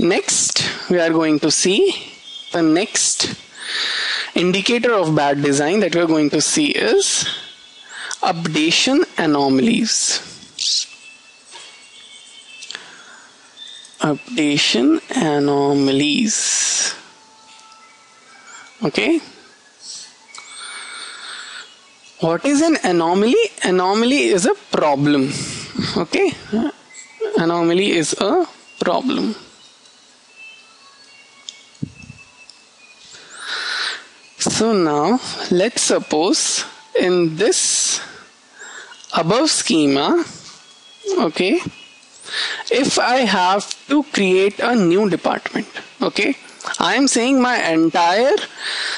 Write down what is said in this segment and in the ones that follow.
next we are going to see the next indicator of bad design that we are going to see is updation anomalies. Updation anomalies. Okay. What is an anomaly? Anomaly is a problem. Okay. Anomaly is a problem so now let's suppose in this above schema okay if I have to create a new department okay I am saying my entire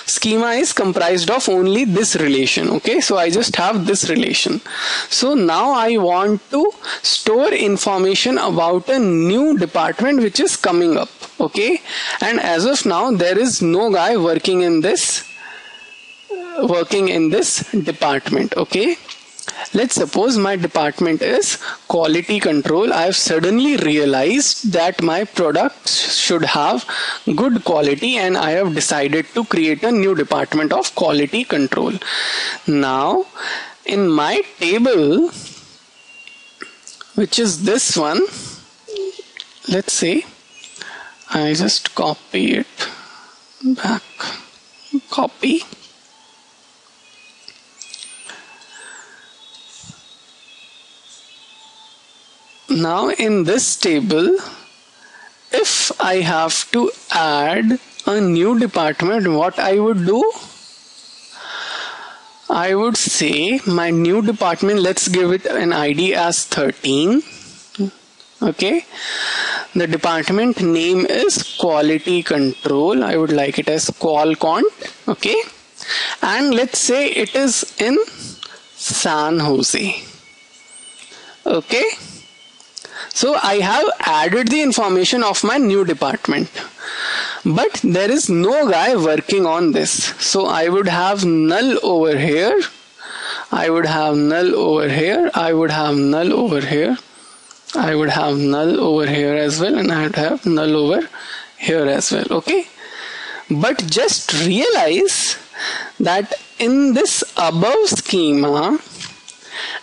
schema is comprised of only this relation okay so I just have this relation. So now I want to store information about a new department which is coming up okay and as of now there is no guy working in this working in this department okay? Let's suppose my department is quality control. I have suddenly realized that my products should have good quality and i have decided to create a new department of quality control. Now in my table which is this one let's say i just copy it back. Copy now in this table if I have to add a new department what I would do? I would say my new department let's give it an ID as 13 okay? The department name is quality control. I would like it as qualcont. Okay? And let's say it is in San Jose. Okay so I have added the information of my new department. But there is no guy working on this. So I would have null over here. I would have null over here. I would have null over here. I would have null over here as well and I would have null over here as well. Okay. But just realize that in this above schema,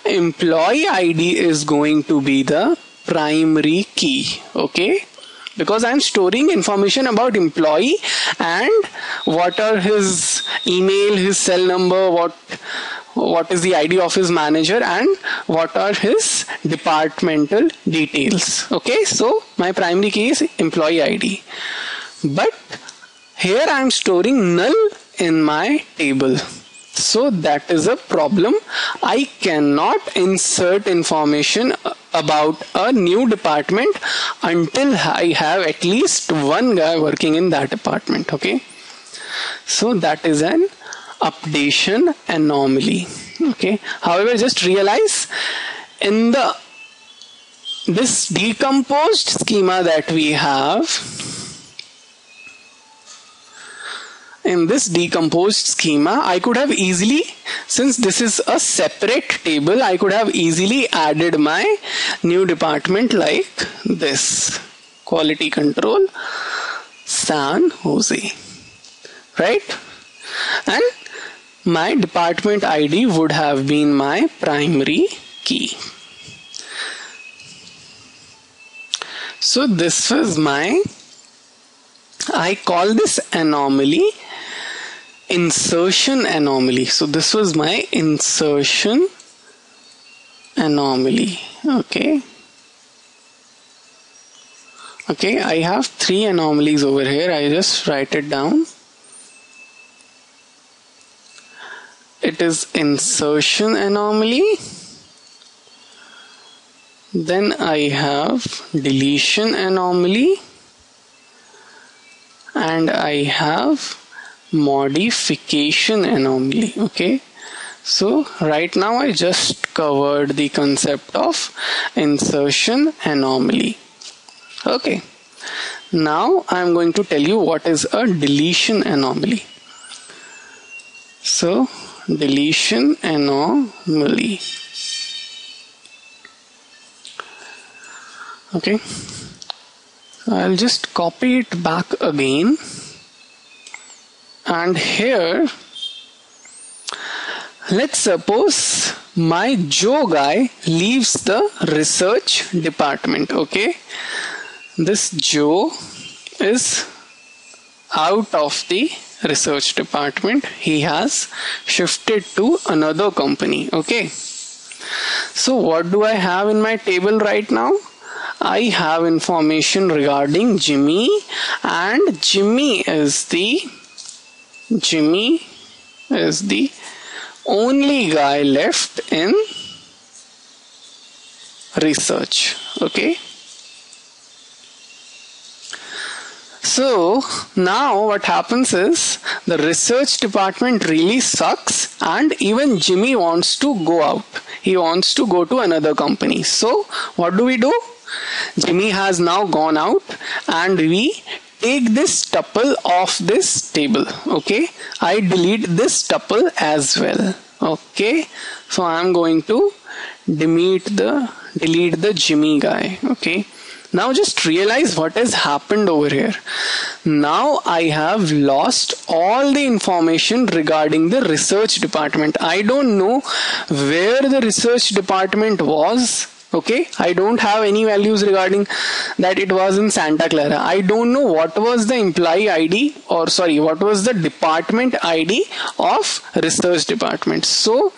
employee ID is going to be the primary key okay because I'm storing information about employee and what are his email, his cell number, what what is the ID of his manager and what are his departmental details. Okay, so my primary key is employee ID. But here I am storing null in my table. So that is a problem. I cannot insert information uh, about a new department until I have at least one guy working in that department. Okay. So that is an updation anomaly. Okay. However, just realize in the this decomposed schema that we have in this decomposed schema, I could have easily, since this is a separate table, I could have easily added my new department like this. Quality control, San Jose. Right? And my department ID would have been my primary key. So this was my I call this anomaly insertion anomaly. So this was my insertion anomaly. Okay. Okay, I have three anomalies over here. I just write it down. It is insertion anomaly. Then I have deletion anomaly. And I have modification anomaly okay? So right now I just covered the concept of insertion anomaly. Okay. Now I'm going to tell you what is a deletion anomaly. So deletion anomaly. Okay. I'll just copy it back again and here let's suppose my Joe guy leaves the research department okay? This Joe is out of the research department. He has shifted to another company okay? So what do I have in my table right now? I have information regarding Jimmy and Jimmy is the Jimmy is the only guy left in research okay? So now what happens is the research department really sucks and even Jimmy wants to go out. He wants to go to another company. So what do we do? Jimmy has now gone out and we take this tuple off this table okay? I delete this tuple as well okay? So I'm going to delete the delete the Jimmy guy okay? Now just realize what has happened over here. Now I have lost all the information regarding the research department. I don't know where the research department was okay? I don't have any values regarding that it was in santa clara. I don't know what was the employee id or sorry what was the department id of research department. So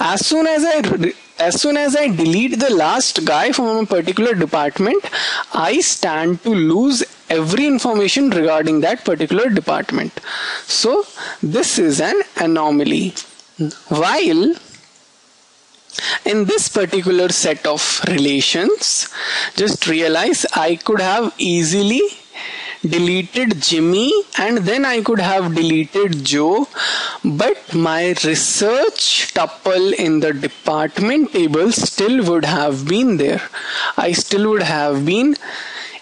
as soon as i as soon as i delete the last guy from a particular department i stand to lose every information regarding that particular department. So this is an anomaly. While in this particular set of relations just realize I could have easily deleted Jimmy and then I could have deleted Joe but my research tuple in the department table still would have been there. I still would have been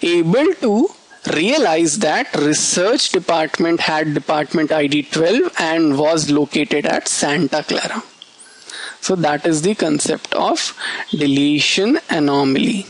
able to realize that research department had department ID 12 and was located at Santa Clara so that is the concept of deletion anomaly.